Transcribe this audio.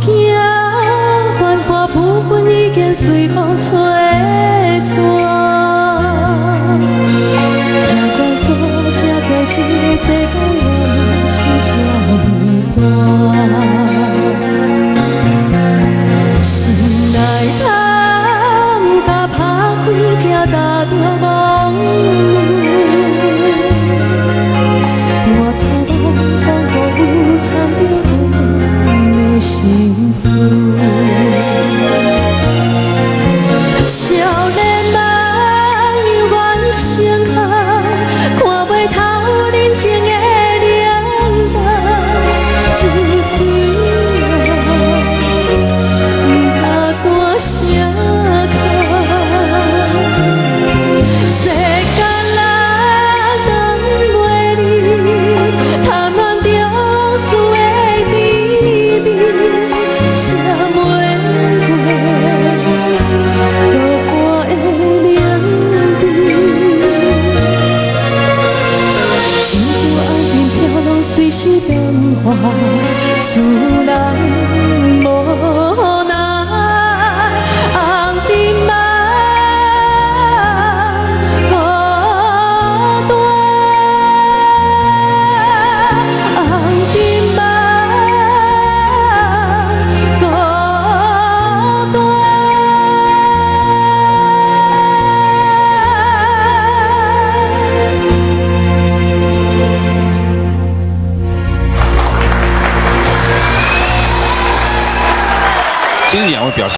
行，繁华浮云已经随风吹散。听歌说，才知这个世界原是这。心内暗甲拍开，惊打着梦。心是，变化，使人今日两位表现。